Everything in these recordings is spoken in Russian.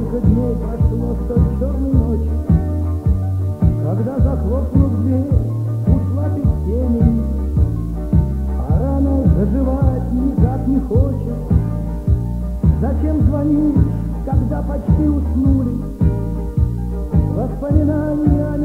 Сколько дней прошло с той черной ночи, Когда, захлопнув дверь, ушла без тени, А рана заживать никак не хочет. Зачем звонишь, когда почти уснули? Воспоминания о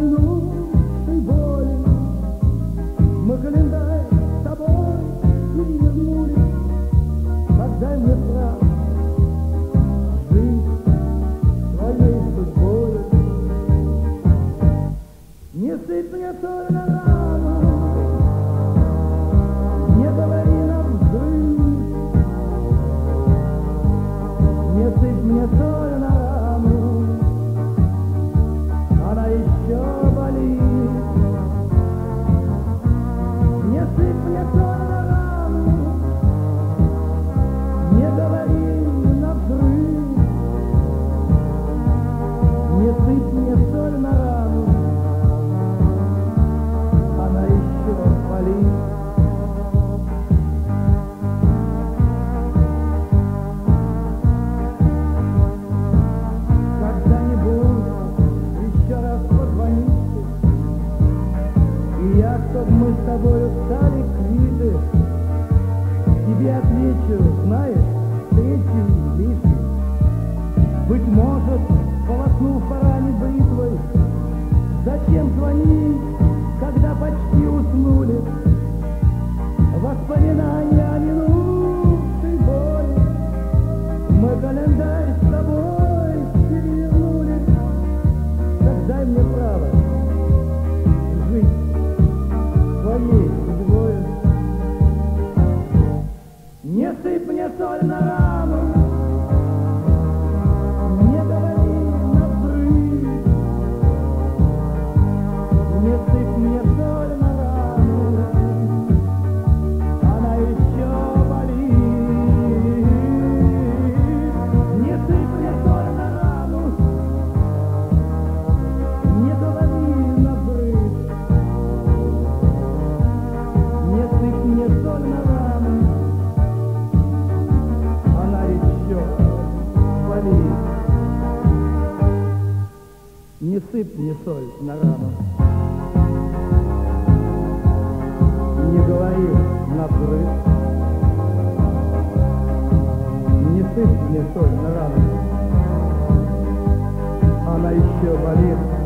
Мы с тобою стали квиты Тебе отвечу, знаешь, третий лишний Быть может, полоснув по ране бритвой. Зачем звонить, когда почти уснули? Воспоминания о минувшей боли. Мы календарь с тобой сыпь мне соль Не сыпь мне соль на рану. Не говори на взрыв. Не сыпь мне соль на рану. Она еще болит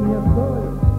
мне стоит.